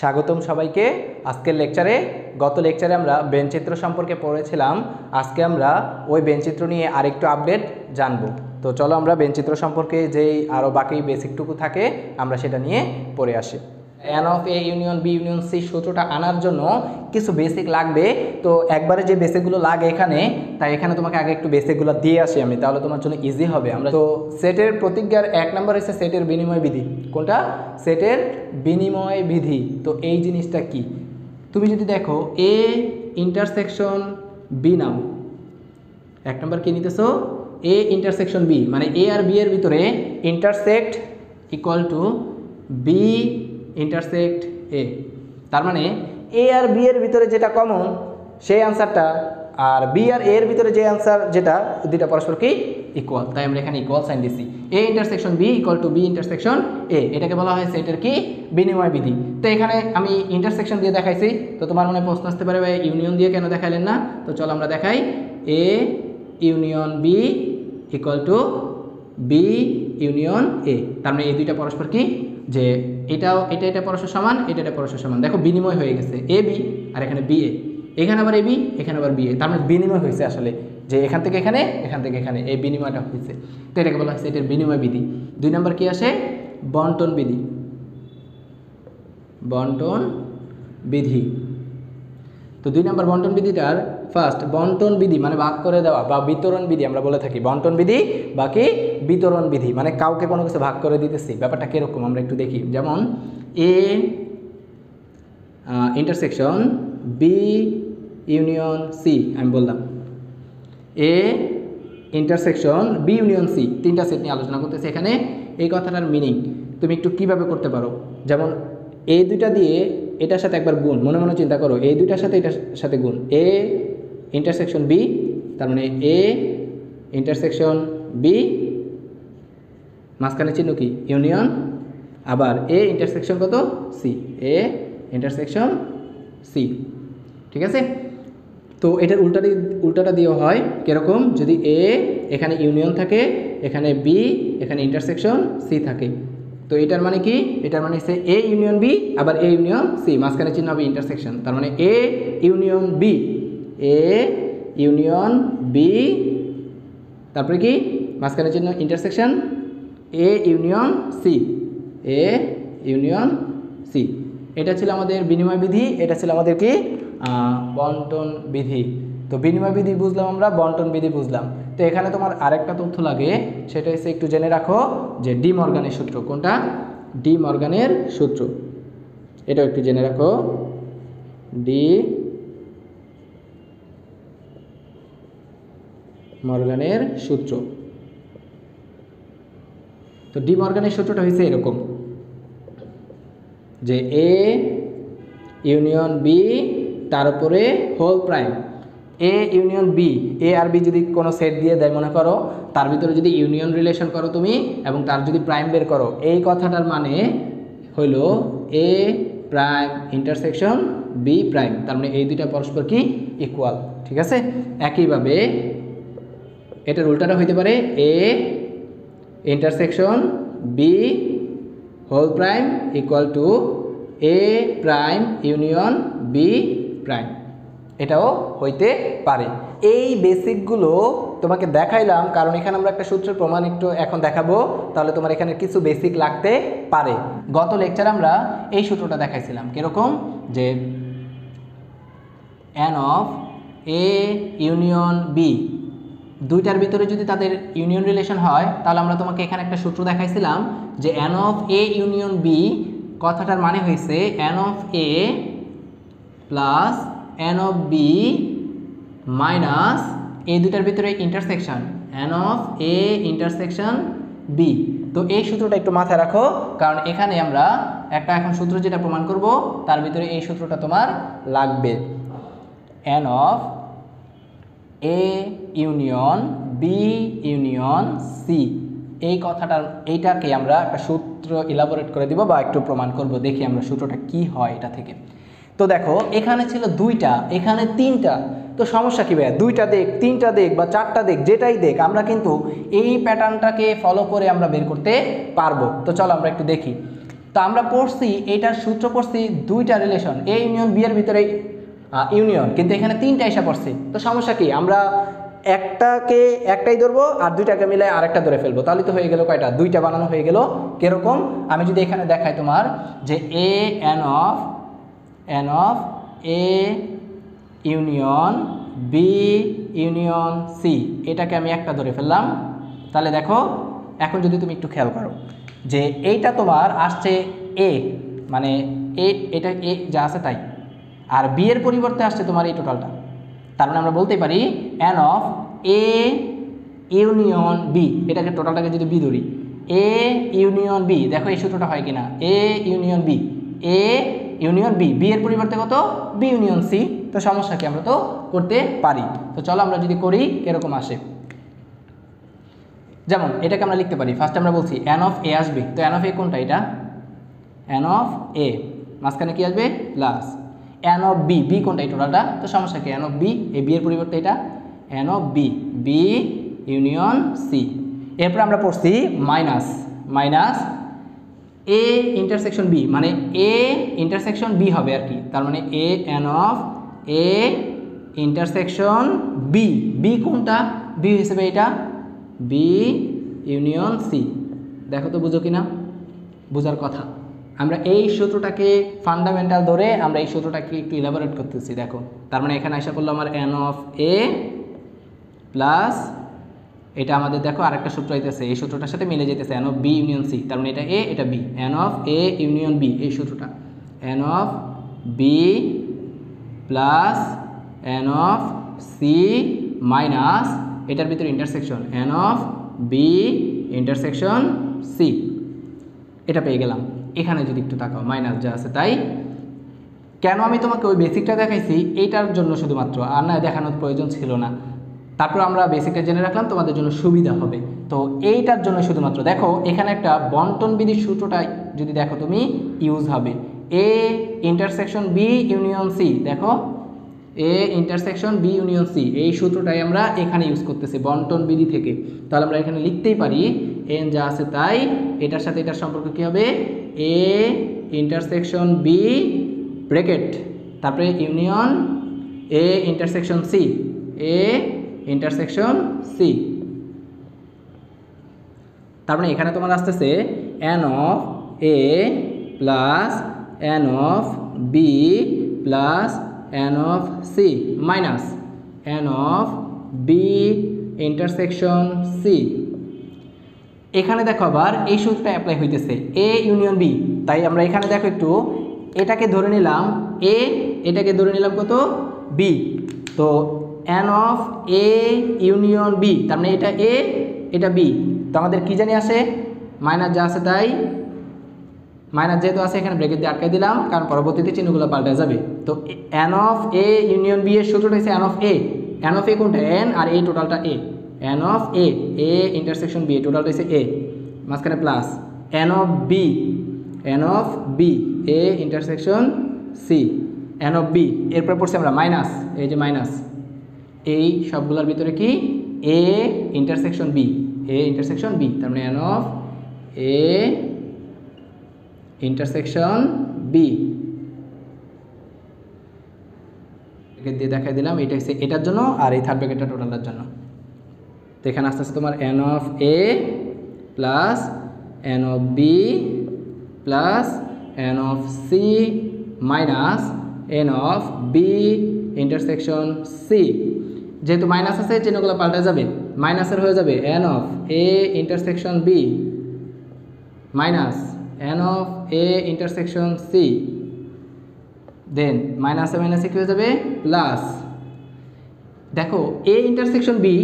স্বাগতম সবাইকে। আজকের লেকচারে গত লেকচারে আমরা বেনচিত্র সম্পর্কে পড়েছিলাম। আজকে আমরা ওই বেনচিত্র নিয়ে আরেকটু আপডেট জানব। তো চলো আমরা বেনচিত্র সম্পর্কে যেই আরও বাকি বেসিকটুকু থাকে, আমরা সেটা নিয়ে পড়ে আসি। N of A union B union C সূত্রটা আনার জন্য কিছু বেসিক লাগবে। তো একবারে যে বেসিকগুলো লাগে এখানে, তাই এখানে তোমাকে আগে একটু বেসিকগুলো দিয়ে আসি আমি, তাহলে তোমার জন্য ইজি হবে। আমরা তো সেটের প্রতিজ্ঞার এক নম্বর হচ্ছে সেটের বিনিময় বিধি। কোনটা? সেটের বিনিময় বিধি। তো এই জিনিসটা কি? তুমি যদি দেখো এ ইন্টারসেকশন বি নাও। এক নম্বর কি নিতেছো? এ ইন্টারসেকশন বি মানে এ আর বি এর ভিতরে intersect equal to B intersect A তার মানে এ আর বি এর ভিতরে যেটা কমন সেই আনসারটা আর বি আর এর ভিতরে যে আনসার যেটা, দুইটা পরস্পর কি? ইকুয়াল তাই আমরা এখানে ইকুয়াল সাইন দিছি। A intersection B equal to B intersection A এটাকে বলা হয় সেটের কি? বিনিময় বিধি। তো এখানে আমি ইন্টারসেকশন দিয়ে দেখাইছি। তো তোমার মনে প্রশ্ন আসতে পারে, ভাই ইউনিয়ন দিয়ে কেন দেখাইলেন না? তো চলো আমরা দেখাই। A union B equal to B union A তার মানে এই দুইটা পরস্পর কি? যে এটাও, এটা এটা পরস্পর সমান, এটা এটা পরস্পর সমান। দেখো, বিনিময় হয়ে গেছে। এ, বি, আর এখানে বি, এ। এখানে আবার এ, বি, এখানে আবার বি, এ। তার মানে বিনিময় হয়েছে আসলে। যে এখান থেকে এখানে, এখান থেকে এখানে। এই বিনিময়টা হয়েছে। তো এটাকে বলা হচ্ছে এটার বিনিময় বিধি। দুই নম্বর কি আসে? বন্টন বিধি। বন্টন বিধি। তো দুই নম্বর বন্টন বিধিটার ফার্স্ট বন্টন বিধি মানে ভাগ করে দেওয়া বা বিতরণ বিধি আমরা বলে থাকি। বন্টন বিধি, বাকি বিতরণ বিধি মানে কাউকে কোনো কিছু ভাগ করে দিতেছি। ব্যাপারটা কীরকম? আমরা একটু দেখি। যেমন A intersection B union C আমি বললাম। A intersection B union C তিনটা সেট নিয়ে আলোচনা করতেছি। এখানে এই কথাটার মিনিং তুমি একটু কীভাবে করতে পারো? যেমন এই দুইটা দিয়ে এটার সাথে একবার গুণ। মনে মনে চিন্তা করো এই দুইটার সাথে এটার সাথে গুণ। এ ইন্টারসেকশন বি তার মানে এ ইন্টারসেকশন বি মাঝখানে চিহ্ন কি? ইউনিয়ন আবার এ ইন্টারসেকশন কত? সি এ ইন্টারসেকশন সি ঠিক আছে? তো এটার উল্টাটি, উল্টাটা দেওয়া হয় কীরকম? যদি এ এখানে ইউনিয়ন থাকে, এখানে বি এখানে ইন্টারসেকশন সি থাকে। তো এটার মানে কি? এটার মানে হচ্ছে এ ইউনিয়ন বি আবার এ ইউনিয়ন সি মাঝখানে চিহ্ন হবে ইন্টারসেকশন তার মানে A union B A union B তারপরে কি? মাঝখানে চিহ্ন intersection A union C A union C এটা ছিল আমাদের বিনিময় বিধি, এটা ছিল আমাদের কি? বন্টন বিধি। তো বিনিময় বিধি বুঝলাম আমরা, বন্টন বিধি বুঝলাম। তো এখানে তোমার আরেকটা তথ্য লাগে, সেটা হচ্ছে একটু জেনে রাখো যে ডি মর্গানের সূত্র। কোনটা? ডি মর্গানের সূত্র। এটাও একটু জেনে রাখো। ডি মর্গানের সূত্র। তো ডি মর্গানের সূত্রটা হয়েছে এরকম যে এ ইউনিয়ন বি, তার উপরে whole prime. A union B, A R B যদি কোনো সেট দিয়ে দেয়, মনে করো, তার ভিতরে যদি ইউনিয়ন রিলেশন করো তুমি এবং তার যদি প্রাইম বের করো, এই কথাটার মানে হইল A prime intersection B prime. তার মানে এই দুইটা পরস্পর কি ইকুয়াল ঠিক আছে? একইভাবে এটার উল্টাটা হইতে পারে A intersection B whole prime equal to A prime union B prime এটাও হইতে পারে। এই বেসিকগুলো তোমাকে দেখাইলাম, কারণ এখানে আমরা একটা সূত্রের প্রমাণ একটু এখন দেখাবো, তাহলে তোমার এখানে কিছু বেসিক লাগতে পারে। গত লেকচার আমরা এই সূত্রটা দেখাইছিলাম, কীরকম? যে n of A union B দুইটার ভিতরে যদি তাদের ইউনিয়ন রিলেশন হয়, তাহলে আমরা তোমাকে এখানে একটা সূত্র দেখাইছিলাম যে n of A union B কথাটার মানে হয়েছে n of A plus n of B minus এই দুটার ভিতরে intersection n of A intersection B তো এই সূত্রটা একটু মাথায় রাখো, কারণ এখানে আমরা একটা এখন সূত্র যেটা প্রমাণ করব, তার ভিতরে এই সূত্রটা তোমার লাগবে। N of A union B union C এই কথাটার, এইটাকে আমরা একটা সূত্র ইলাবোরেট করে দিব বা একটু প্রমাণ করব, দেখি আমরা সূত্রটা কি হয় এটা থেকে। তো দেখো, এখানে ছিল দুইটা, এখানে তিনটা। তো সমস্যা কী ভাইয়া? দুইটা দেখ তিনটা দেখ বা চারটা দেখ যেটাই দেখ আমরা কিন্তু এই প্যাটার্নটাকে ফলো করে আমরা বের করতে পারব। তো চলো আমরা একটু দেখি। তো আমরা পড়ছি, এইটার সূত্র পড়ছি, দুইটা রিলেশন এ ইউনিয়ন বি এর ভিতরে ইউনিয়ন। কিন্তু এখানে তিনটা এসে পড়ছে। তো সমস্যা কি? আমরা একটাকে একটাই ধরবো আর দুইটাকে মিলে আরেকটা ধরে ফেলব। তাহলে তো হয়ে গেল কয়টা? দুইটা বানানো হয়ে গেল। কীরকম? আমি যদি এখানে দেখাই তোমার যে A n of n of A union B union C এটাকে আমি একটা ধরে ফেললাম। তাহলে দেখো, এখন যদি তুমি একটু খেয়াল করো যে এইটা তোমার আসছে এ মানে এ এটা এ যা আছে তাই। আর বি এর পরিবর্তে আসছে তোমার এই টোটালটা তার মানে আমরা বলতে পারি n of A union B এটাকে টোটালটাকে যদি বি ধরি এ ইউনিয়ন বি দেখো এই সূত্রটা হয় কিনা A union B A union B B এর পরিবর্তে কত? বি ইউনিয়ন সি তো সমস্যা কি আমরা তো করতে পারি। তো চলো আমরা যদি করি কীরকম আসে। যেমন, এটাকে আমরা লিখতে পারি ফার্স্ট আমরা বলছি অ্যান অফ এ আসবে, তো অ্যান অফ এ কোনটা এটা? অ্যান অফ এ মাঝখানে কি আসবে? Plus n of B B কোনটা এই টোটালটা তো সমস্যা কি? অ্যান অফ বি এই বি এর পরিবর্তে এটা? N of B B union C এরপর আমরা পড়ছি minus minus A intersection B মানে এ ইন্টারসেকশন বি হবে আর কি। তার মানে A n of A intersection B B কোনটা? বি হিসেবে এটা? বি ইউনিয়ন সি দেখো তো বুঝো কিনা? বোঝার কথা। আমরা এই সূত্রটাকে ফান্ডামেন্টাল ধরে আমরা এই সূত্রটাকে একটু ইলাবোরেট করতেছি, দেখো। তার মানে এখানে আসা করল আমার এন অফ এ প্লাস এটা আমাদের দেখো আরেকটা সূত্র আইতেছে, এই সূত্রটার সাথে মিলে যেতেছে n of B union C তার মানে এটা এ এটা B n of A union B এই সূত্রটা। N of B plus n of C minus এটার ভিতরে intersection n of B intersection C এটা পেয়ে গেলাম। এখানে যদি একটু তাকাও মাইনাস যা আছে তাই। কেন আমি তোমাকে ওই বেসিকটা দেখাইছি? এইটার জন্য শুধুমাত্র। আর না, দেখানোর প্রয়োজন ছিল না। তারপর আমরা বেসিকটা জেনে রাখলাম, তোমাদের জন্য সুবিধা হবে। তো এইটার জন্য শুধুমাত্র, দেখো, এখানে একটা বন্টন বিধির সূত্রটা যদি দেখো তুমি ইউজ হবে। A intersection B union C দেখো। A intersection B union C এই সূত্রটাই আমরা এখানে ইউজ করতেছি, বন্টন বিধি থেকে। তাহলে আমরা এখানে লিখতেই পারি এন যা আছে তাই, এটার সাথে এটার সম্পর্ক কী হবে? এ ইন্টারসেকশন বি ব্রেকেট তারপরে union A intersection C A intersection C তার মানে এখানে তোমার আসতেছে n of A plus n of B plus n of C minus n of B intersection C এখানে দেখো আবার এই সূত্রটা অ্যাপ্লাই হইতেছে। এ ইউনিয়ন বি তাই আমরা এখানে দেখো একটু, এটাকে ধরে নিলাম এ এটাকে ধরে নিলাম কত? বি তো n of A union B তার মানে এটা এ এটা বি তো আমাদের কী জানি আসে মাইনাস যা আছে তাই মাইনাস যেহেতু আছে, এখানে ব্রেকেট দিয়ে আটকাই দিলাম, কারণ পরবর্তীতে চিহ্নগুলো পাল্টে যাবে। তো n of A union B এর সূত্রটা হচ্ছে n of A n of A কোনটা? এন আর এ টোটালটা A n of A A intersection B টোটালটা হচ্ছে এ মাঝখানে plus n of B n of B A intersection C n of B এরপর পড়ছি আমরা মাইনাস এই যে মাইনাস এই সবগুলোর ভিতরে কি? A intersection B A intersection B তার মানে n of A intersection B দিয়ে দেখাই দিলাম এটা হচ্ছে এটার জন্য আর এই থার্ড ব্র্যাকেটটা টোটালটার জন্য। তো এখানে আস্তে আস্তে তোমার n of A plus n of B plus n of C minus n of B intersection C যেহেতু মাইনাস আছে, চিহ্নগুলো পাল্টে যাবে। মাইনাসের হয়ে যাবে n of A intersection B minus n of A intersection C then মাইনাসে মাইনাসে কী হয়ে যাবে? প্লাস দেখো এ ইন্টারসেকশন বি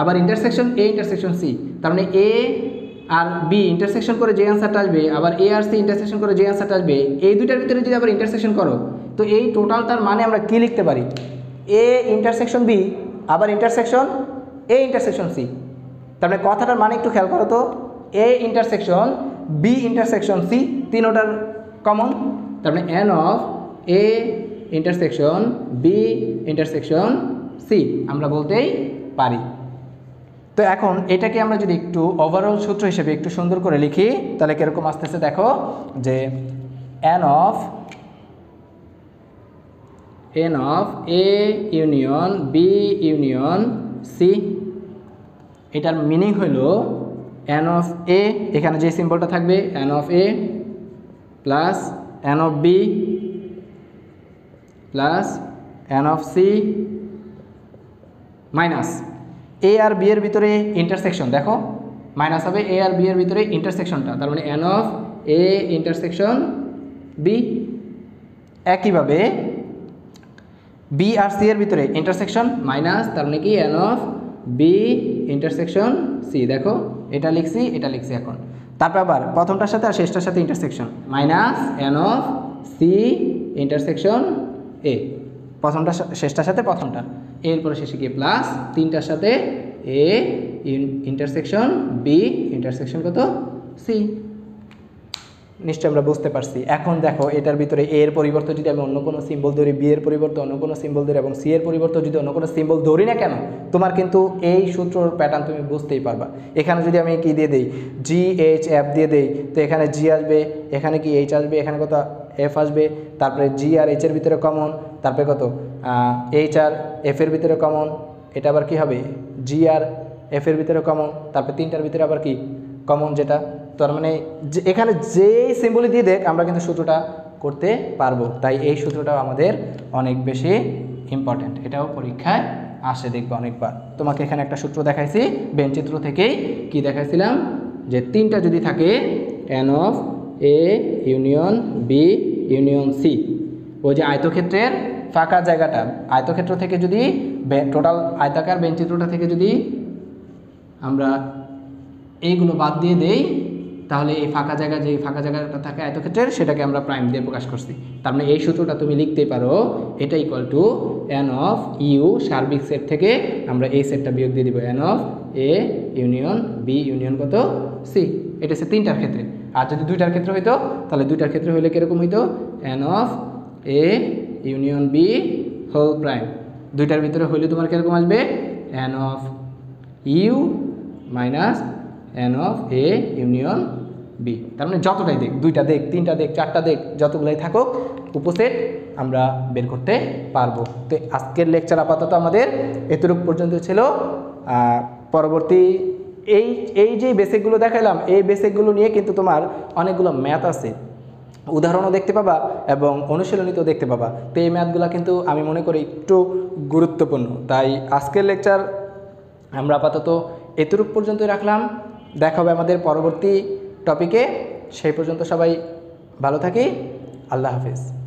আবার ইন্টারসেকশন এ ইন্টারসেকশন সি তার মানে এ আর বি ইন্টারসেকশন করে যে অ্যান্সারটা আসবে, আবার এ আর সি ইন্টারসেকশন করে যে অ্যান্সারটা আসবে, এই দুইটার ভিতরে যদি আবার ইন্টারসেকশন করো, তো এই টোটালটার মানে আমরা কী লিখতে পারি? এ ইন্টারসেকশন বি আবার ইন্টারসেকশন এ ইন্টারসেকশন সি তার মানে কথাটার মানে একটু খেয়াল করো তো A intersection B intersection C তিনোটার common তার মানে n of A intersection B intersection C আমরা বলতেই পারি। তো এখন এটাকে আমরা যদি একটু ওভারঅল সূত্র হিসেবে একটু সুন্দর করে লিখি, তাহলে কীরকম আসতেছে দেখো, যে n of n of A union B union C এটার মিনিং হইল এন অফ এ এখানে যে সিম্বলটা থাকবে n of A plus n of B plus n of C minus A R B এর ভিতরে ইন্টারসেকশন দেখো। মাইনাস হবে এ আর বি এর ভিতরে ইন্টারসেকশনটা তার মানে n of A intersection B একইভাবে বি আর সি এর ভিতরে ইন্টারসেকশন মাইনাস তার মানে কি? N of B intersection C দেখো, এটা লিখছি এটা লিখছি এখন। তারপর আবার প্রথমটার সাথে আর শেষটার সাথে intersection minus n of C intersection A প্রথমটা, শেষটার সাথে প্রথমটা। এরপরে শেষে গিয়ে প্লাস তিনটার সাথে এ ইন্টারসেকশন বি ইন্টারসেকশন কত? সি নিশ্চয় আমরা বুঝতে পারছি। এখন দেখো, এটার ভিতরে এ এর পরিবর্তে যদি আমি অন্য কোনো সিম্বল ধরি বি এর পরিবর্তে অন্য কোনো সিম্বল ধরি এবং সি এর পরিবর্তে যদি অন্য কোনো সিম্বল ধরি না কেন, তোমার কিন্তু এই সূত্রর প্যাটার্ন তুমি বুঝতেই পারবা। এখানে যদি আমি কি দিয়ে দিই? জি এইচ এফ দিয়ে দেই, তো এখানে জি আসবে, এখানে কি এইচ আসবে, এখানে কত এফ আসবে, তারপরে জি আর এইচ এর ভিতরে কমন তারপরে কত? এইচ আর এফ এর ভিতরে কমন এটা আবার কি হবে? জি আর এফ এর ভিতরে কমন তারপরে তিনটার ভিতরে আবার কি? কমন যেটা। তার মানে এখানে যেই সিম্বলি দিয়ে দেখ, আমরা কিন্তু সূত্রটা করতে পারব। তাই এই সূত্রটাও আমাদের অনেক বেশি ইম্পর্ট্যান্ট এটাও পরীক্ষায় আসে দেখবে অনেকবার। তোমাকে এখানে একটা সূত্র দেখাইছি বেঞ্চিত্র থেকেই কি দেখাইছিলাম? যে তিনটা যদি থাকে n of A union B union C ওই যে আয়তক্ষেত্রের ফাঁকা জায়গাটা আয়তক্ষেত্র থেকে যদি টোটাল আয়তাকার বেঞ্চিত্রটা থেকে যদি আমরা এইগুলো বাদ দিয়ে দেই, তাহলে এই ফাঁকা জায়গা যে ফাঁকা জায়গাটা থাকে আয়তক্ষেত্রের, সেটাকে আমরা প্রাইম দিয়ে প্রকাশ করছি। তার মানে এই সূত্রটা তুমি লিখতে পারো, এটা equal to n of U সার্বিক সেট থেকে আমরা এই সেটটা বিয়োগ দিয়ে দিব n of A union B union কত সি এটা হচ্ছে তিনটার ক্ষেত্রে। আর যদি দুইটার ক্ষেত্রে হইতো, তাহলে দুইটার ক্ষেত্রে হইলে কীরকম হইতো? N of A union B whole prime দুইটার ভিতরে হইলে তোমার কীরকম আসবে? N of U minus n of A union B তার মানে যতটাই দেখ, দুইটা দেখ, তিনটা দেখ, চারটা দেখ, যতগুলাই থাকুক, উপসেট আমরা বের করতে পারব। তো আজকের লেকচার আপাতত আমাদের এতটুকু পর্যন্ত ছিল। পরবর্তী এই এই যে বেসিকগুলো দেখালাম, এই বেসিকগুলো নিয়ে কিন্তু তোমার অনেকগুলো ম্যাথ আছে। উদাহরণও দেখতে পাবা এবং অনুশীলনীতেও দেখতে পাবা। তো এই ম্যাথগুলো কিন্তু আমি মনে করি একটু গুরুত্বপূর্ণ। তাই আজকের লেকচার আমরা আপাতত এতটুক পর্যন্ত রাখলাম। দেখা হবে আমাদের পরবর্তী টপিকে সেই পর্যন্ত সবাই ভালো থাকি। আল্লাহ হাফিজ।